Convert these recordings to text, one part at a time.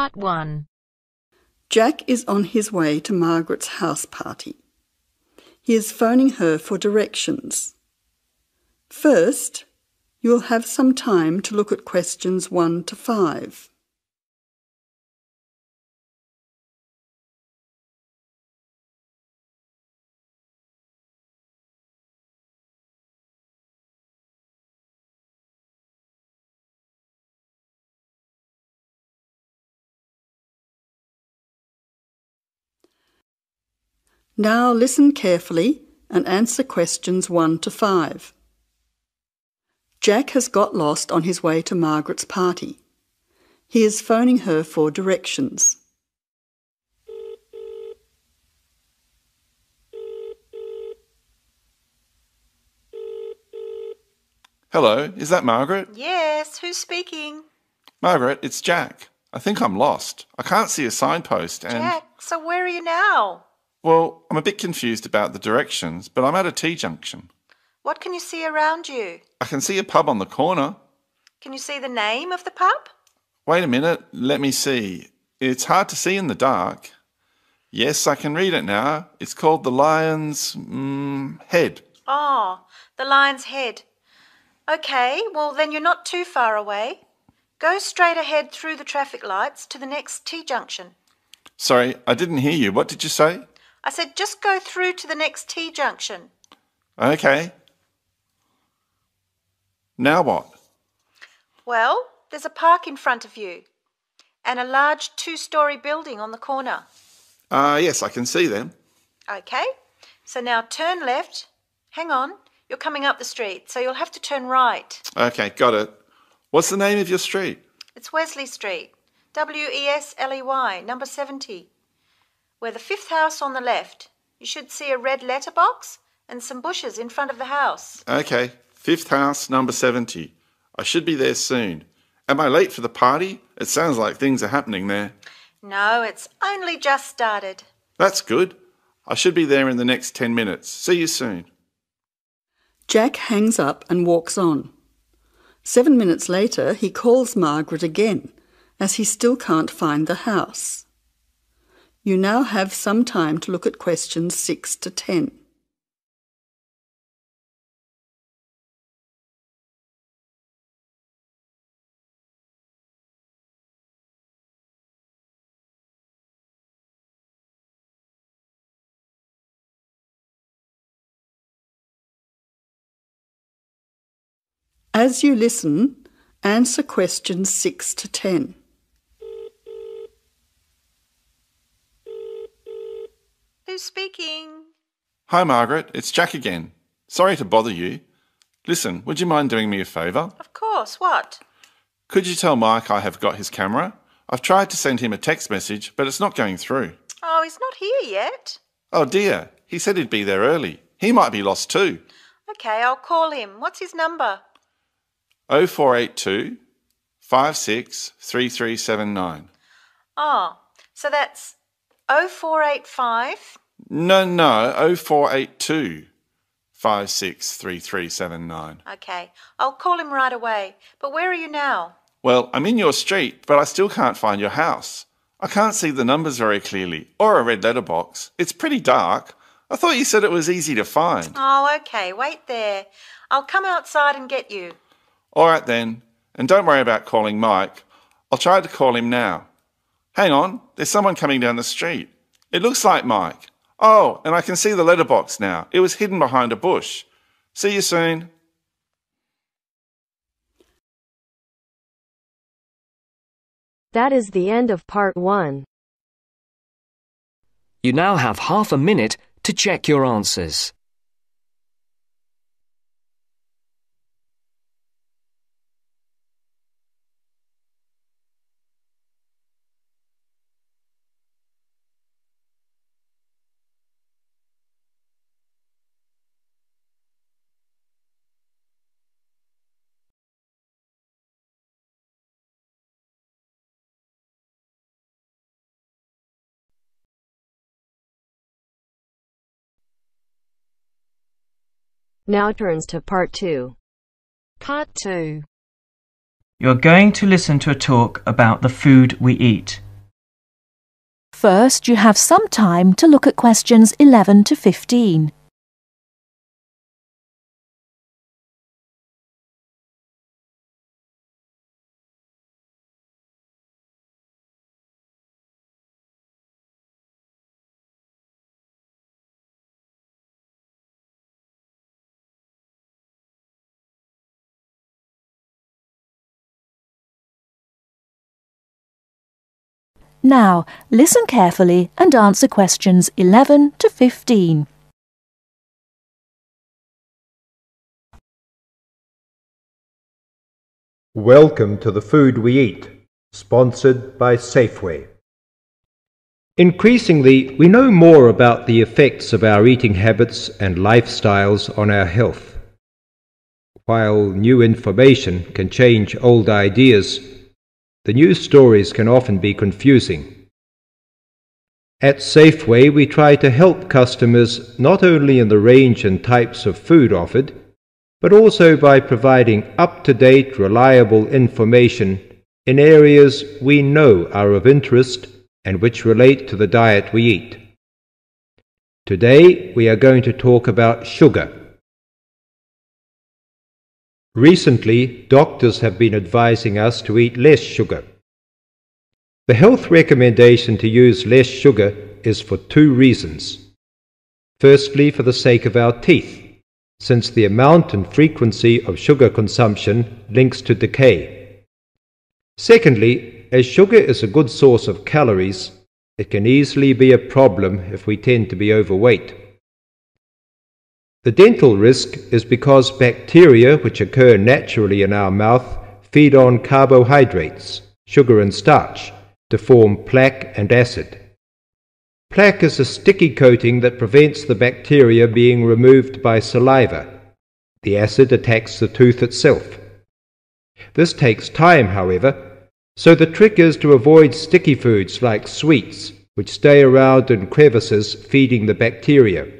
Part 1 Jack is on his way to Margaret's house party. He is phoning her for directions. First, you will have some time to look at questions 1 to 5. Now listen carefully and answer questions 1 to 5. Jack has got lost on his way to Margaret's party. He is phoning her for directions. Hello, is that Margaret? Yes, who's speaking? Margaret, it's Jack. I think I'm lost. I can't see a signpost and. Jack, so where are you now? Well, I'm a bit confused about the directions, but I'm at a T junction. What can you see around you? I can see a pub on the corner. Can you see the name of the pub? Wait a minute, let me see. It's hard to see in the dark. Yes, I can read it now. It's called the Lion's mm, Head. Oh, the Lion's Head. Okay, well, then you're not too far away. Go straight ahead through the traffic lights to the next T junction. Sorry, I didn't hear you. What did you say? I said just go through to the next T junction. Okay. Now what? Well, there's a park in front of you and a large two story building on the corner. Ah, yes, I can see them. Okay, so now turn left. Hang on, you're coming up the street, so you'll have to turn right. Okay, got it. What's the name of your street? It's Wesley Street, W E S L E Y, number 70. We're the fifth house on the left. You should see a red letterbox and some bushes in front of the house. Okay, fifth house, number 70. I should be there soon. Am I late for the party? It sounds like things are happening there. No, it's only just started. That's good. I should be there in the next 10 minutes. See you soon. Jack hangs up and walks on. Seven minutes later, he calls Margaret again, as he still can't find the house. You now have some time to look at questions 6 to 10. As you listen, answer questions 6 to 10. Who's speaking? Hi, Margaret. It's Jack again. Sorry to bother you. Listen, would you mind doing me a favour? Of course, what? Could you tell Mike I have got his camera? I've tried to send him a text message, but it's not going through. Oh, he's not here yet. Oh dear, he said he'd be there early. He might be lost too. Okay, I'll call him. What's his number? 0482 563379. Oh, so that's 0485 No, no, 0482 563379. Okay, I'll call him right away. But where are you now? Well, I'm in your street, but I still can't find your house. I can't see the numbers very clearly, or a red letterbox. It's pretty dark. I thought you said it was easy to find. Oh, okay, wait there. I'll come outside and get you. All right then, and don't worry about calling Mike. I'll try to call him now. Hang on, there's someone coming down the street. It looks like Mike. Oh, and I can see the letterbox now. It was hidden behind a bush. See you soon. That is the end of Part 1. You now have half a minute to check your answers. now turns to part two. Part two. You're going to listen to a talk about the food we eat. First, you have some time to look at questions 11 to 15. Now, listen carefully and answer questions 11 to 15. Welcome to the Food We Eat, sponsored by Safeway. Increasingly, we know more about the effects of our eating habits and lifestyles on our health. While new information can change old ideas, the news stories can often be confusing. At Safeway, we try to help customers not only in the range and types of food offered, but also by providing up to date, reliable information in areas we know are of interest and which relate to the diet we eat. Today we are going to talk about sugar. Recently, doctors have been advising us to eat less sugar. The health recommendation to use less sugar is for two reasons. Firstly, for the sake of our teeth since the amount and frequency of sugar consumption links to decay. Secondly, as sugar is a good source of calories, it can easily be a problem if we tend to be overweight. The dental risk is because bacteria which occur naturally in our mouth feed on carbohydrates, sugar and starch, to form plaque and acid. Plaque is a sticky coating that prevents the bacteria being removed by saliva. The acid attacks the tooth itself. This takes time, however, so the trick is to avoid sticky foods like sweets, which stay around in crevices feeding the bacteria.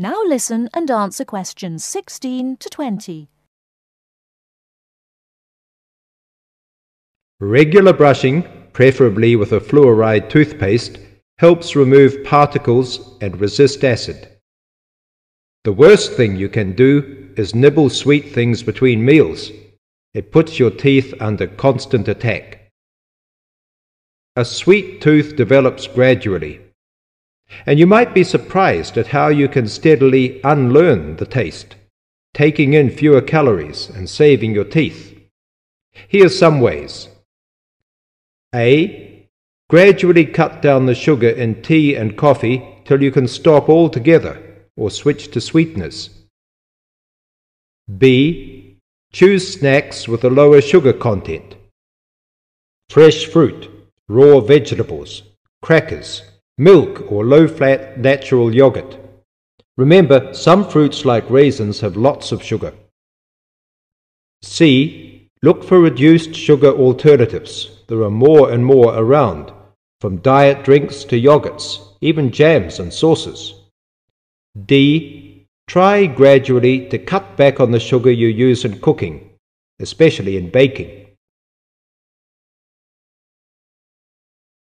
Now listen and answer questions 16 to 20. Regular brushing, preferably with a fluoride toothpaste, helps remove particles and resist acid. The worst thing you can do is nibble sweet things between meals. It puts your teeth under constant attack. A sweet tooth develops gradually. And you might be surprised at how you can steadily unlearn the taste, taking in fewer calories and saving your teeth. Here's some ways. A. Gradually cut down the sugar in tea and coffee till you can stop altogether or switch to sweeteners. B. Choose snacks with a lower sugar content. Fresh fruit, raw vegetables, crackers, milk or low fat natural yogurt. Remember, some fruits like raisins have lots of sugar. C. Look for reduced sugar alternatives. There are more and more around, from diet drinks to yogurts, even jams and sauces. D. Try gradually to cut back on the sugar you use in cooking, especially in baking.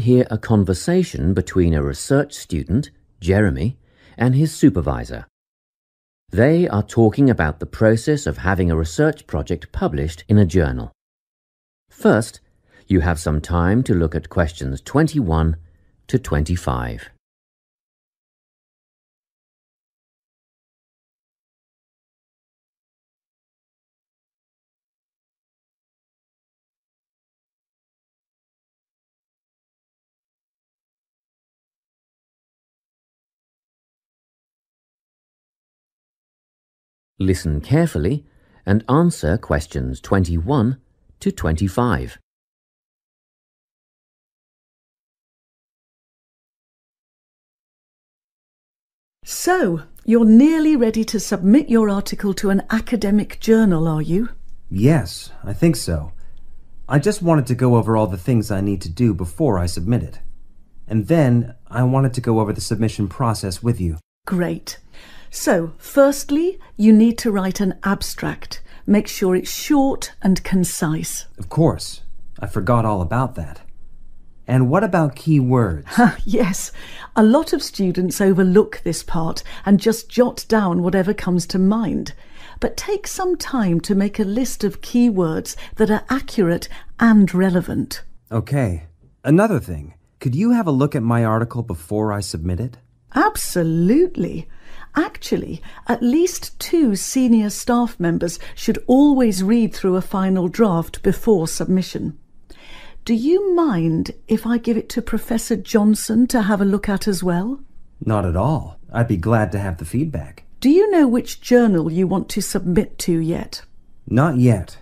Hear a conversation between a research student, Jeremy, and his supervisor. They are talking about the process of having a research project published in a journal. First, You have some time to look at questions 21 to 25. Listen carefully and answer questions 21 to 25. So, you're nearly ready to submit your article to an academic journal, are you? Yes, I think so. I just wanted to go over all the things I need to do before I submit it. And then I wanted to go over the submission process with you. Great. So, firstly, you need to write an abstract. Make sure it's short and concise. Of course. I forgot all about that. And what about key words? yes, a lot of students overlook this part and just jot down whatever comes to mind. But take some time to make a list of keywords that are accurate and relevant. Okay. Another thing. Could you have a look at my article before I submit it? Absolutely. Actually, at least two senior staff members should always read through a final draft before submission. Do you mind if I give it to Professor Johnson to have a look at as well? Not at all. I'd be glad to have the feedback. Do you know which journal you want to submit to yet? Not yet.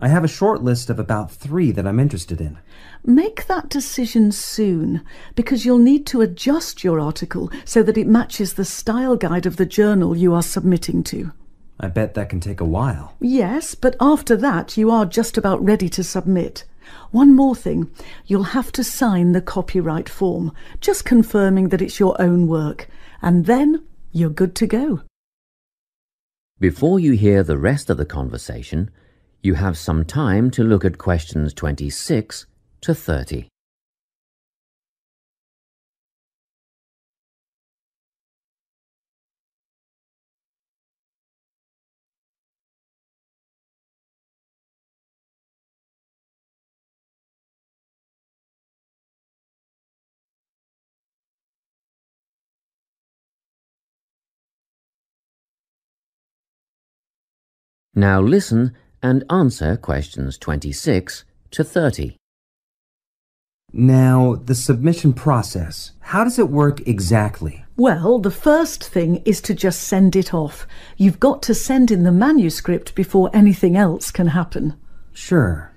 I have a short list of about three that I'm interested in. Make that decision soon, because you'll need to adjust your article so that it matches the style guide of the journal you are submitting to. I bet that can take a while. Yes, but after that you are just about ready to submit. One more thing, you'll have to sign the copyright form, just confirming that it's your own work, and then you're good to go. Before you hear the rest of the conversation, you have some time to look at questions 26 to 30. Now listen and answer questions 26 to 30. Now, the submission process. How does it work exactly? Well, the first thing is to just send it off. You've got to send in the manuscript before anything else can happen. Sure.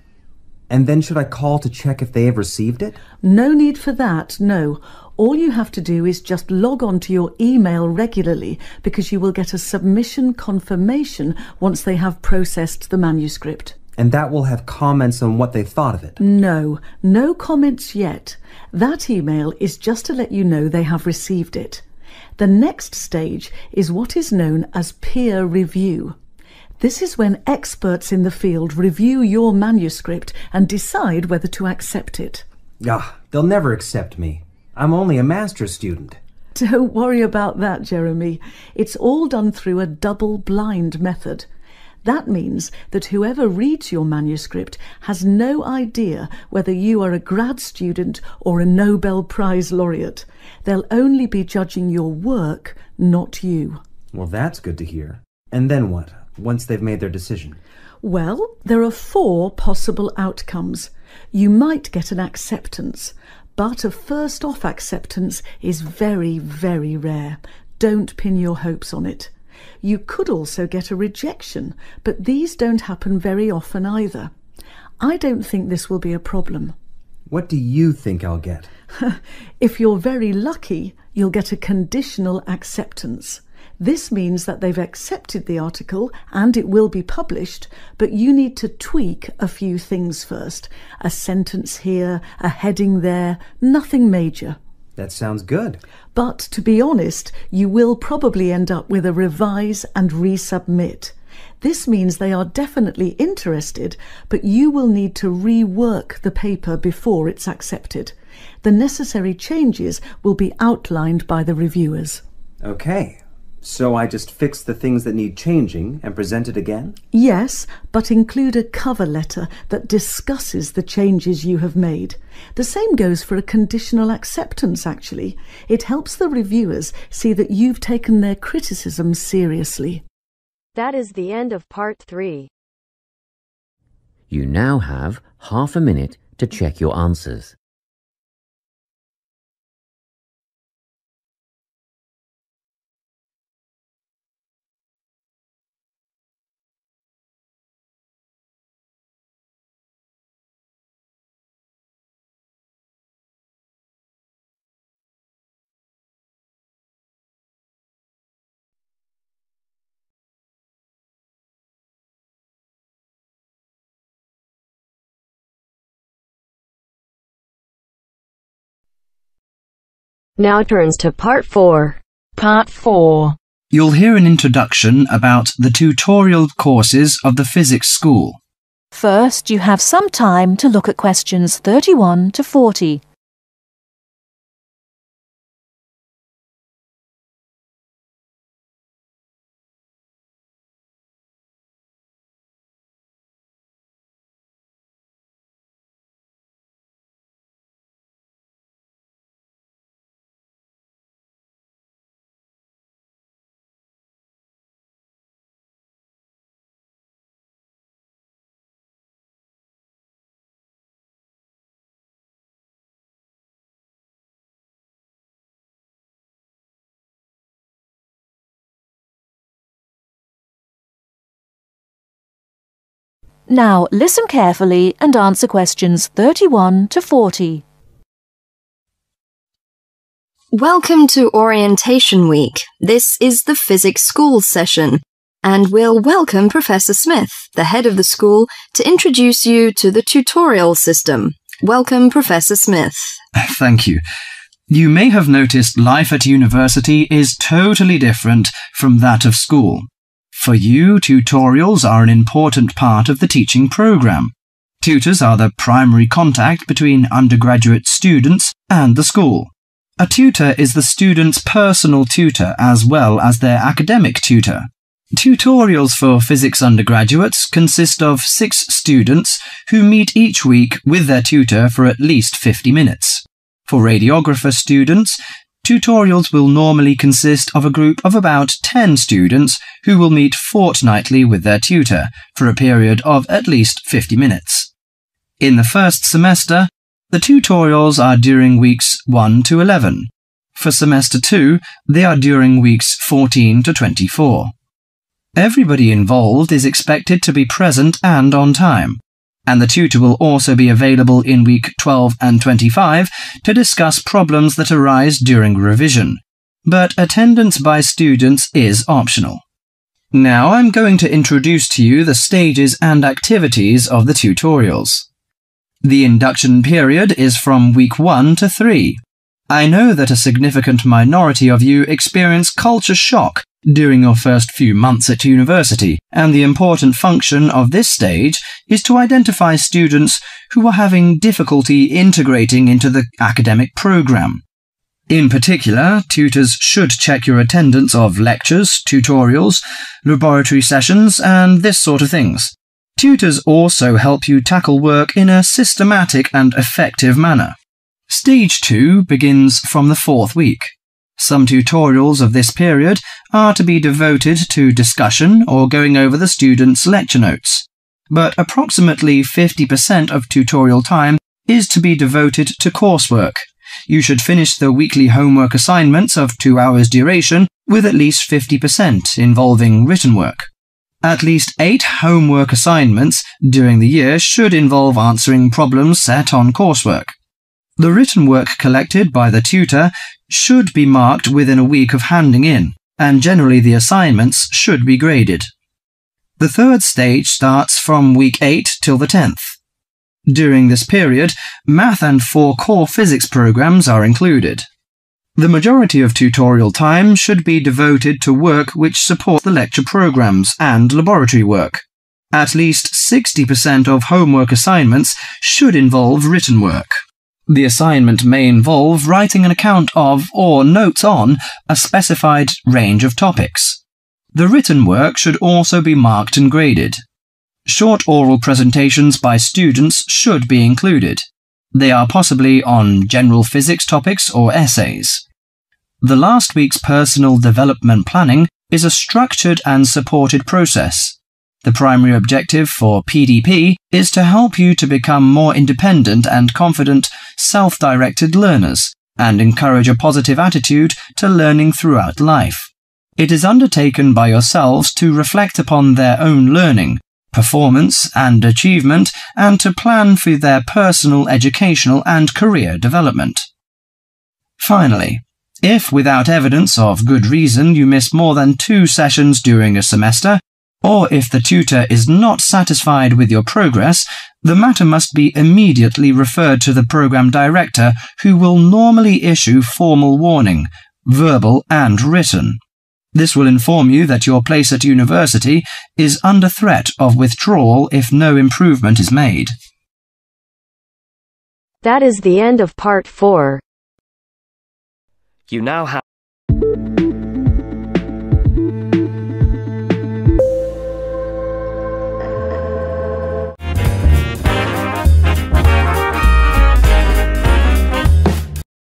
And then should I call to check if they have received it? No need for that, no. All you have to do is just log on to your email regularly because you will get a submission confirmation once they have processed the manuscript. And that will have comments on what they thought of it. No, no comments yet. That email is just to let you know they have received it. The next stage is what is known as peer review. This is when experts in the field review your manuscript and decide whether to accept it. Ah, they'll never accept me. I'm only a master's student. Don't worry about that, Jeremy. It's all done through a double blind method. That means that whoever reads your manuscript has no idea whether you are a grad student or a Nobel Prize laureate. They'll only be judging your work, not you. Well, that's good to hear. And then what, once they've made their decision? Well, there are four possible outcomes. You might get an acceptance, but a first off acceptance is very, very rare. Don't pin your hopes on it. You could also get a rejection, but these don't happen very often either. I don't think this will be a problem. What do you think I'll get? if you're very lucky, you'll get a conditional acceptance. This means that they've accepted the article and it will be published, but you need to tweak a few things first. A sentence here, a heading there, nothing major. That sounds good. But to be honest, you will probably end up with a revise and resubmit. This means they are definitely interested, but you will need to rework the paper before it's accepted. The necessary changes will be outlined by the reviewers. Okay. So I just fix the things that need changing and present it again? Yes, but include a cover letter that discusses the changes you have made. The same goes for a conditional acceptance, actually. It helps the reviewers see that you've taken their criticism seriously. That is the end of part 3. You now have half a minute to check your answers. Now turns to part 4. Part 4. You'll hear an introduction about the tutorial courses of the physics school. First, you have some time to look at questions 31 to 40. Now listen carefully and answer questions 31 to 40. Welcome to Orientation Week. This is the physics school session, and we'll welcome Professor Smith, the head of the school, to introduce you to the tutorial system. Welcome, Professor Smith. Thank you. You may have noticed life at university is totally different from that of school. For you, tutorials are an important part of the teaching program. Tutors are the primary contact between undergraduate students and the school. A tutor is the student's personal tutor as well as their academic tutor. Tutorials for physics undergraduates consist of six students who meet each week with their tutor for at least 50 minutes. For radiographer students, Tutorials will normally consist of a group of about 10 students who will meet fortnightly with their tutor for a period of at least 50 minutes. In the first semester, the tutorials are during weeks 1 to 11. For semester 2, they are during weeks 14 to 24. Everybody involved is expected to be present and on time and the tutor will also be available in week 12 and 25 to discuss problems that arise during revision. But attendance by students is optional. Now I'm going to introduce to you the stages and activities of the tutorials. The induction period is from week 1 to 3. I know that a significant minority of you experience culture shock during your first few months at university, and the important function of this stage is to identify students who are having difficulty integrating into the academic program. In particular, tutors should check your attendance of lectures, tutorials, laboratory sessions, and this sort of things. Tutors also help you tackle work in a systematic and effective manner. Stage 2 begins from the fourth week. Some tutorials of this period are to be devoted to discussion or going over the student's lecture notes, but approximately 50% of tutorial time is to be devoted to coursework. You should finish the weekly homework assignments of two hours duration with at least 50% involving written work. At least eight homework assignments during the year should involve answering problems set on coursework. The written work collected by the tutor should be marked within a week of handing in, and generally the assignments should be graded. The third stage starts from week 8 till the 10th. During this period, math and four core physics programs are included. The majority of tutorial time should be devoted to work which support the lecture programs and laboratory work. At least 60% of homework assignments should involve written work. The assignment may involve writing an account of or notes on a specified range of topics. The written work should also be marked and graded. Short oral presentations by students should be included. They are possibly on general physics topics or essays. The last week's personal development planning is a structured and supported process. The primary objective for PDP is to help you to become more independent and confident, self-directed learners and encourage a positive attitude to learning throughout life. It is undertaken by yourselves to reflect upon their own learning, performance and achievement and to plan for their personal educational and career development. Finally, if without evidence of good reason you miss more than two sessions during a semester, or if the tutor is not satisfied with your progress, the matter must be immediately referred to the program director who will normally issue formal warning, verbal and written. This will inform you that your place at university is under threat of withdrawal if no improvement is made. That is the end of part 4. You now have